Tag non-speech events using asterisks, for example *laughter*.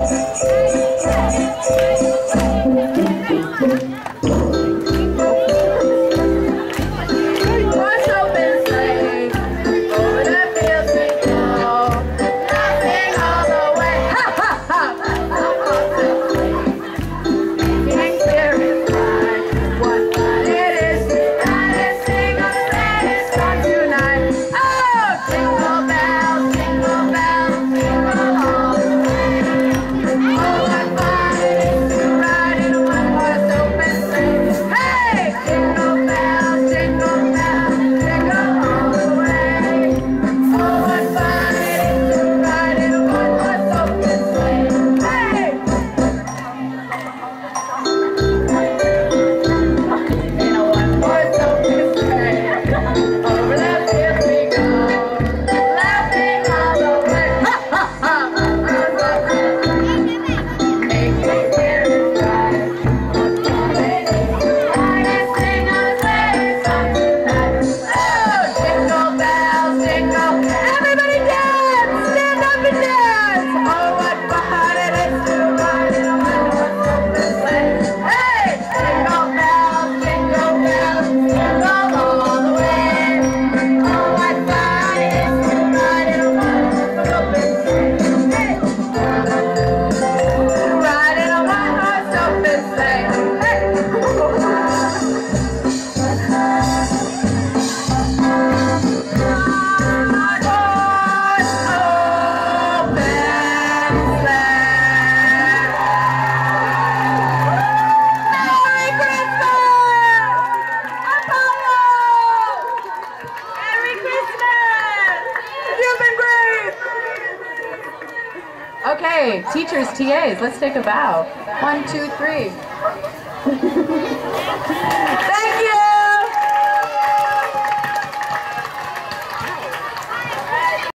Thank you. Okay, teachers, TAs, let's take a bow. One, two, three. *laughs*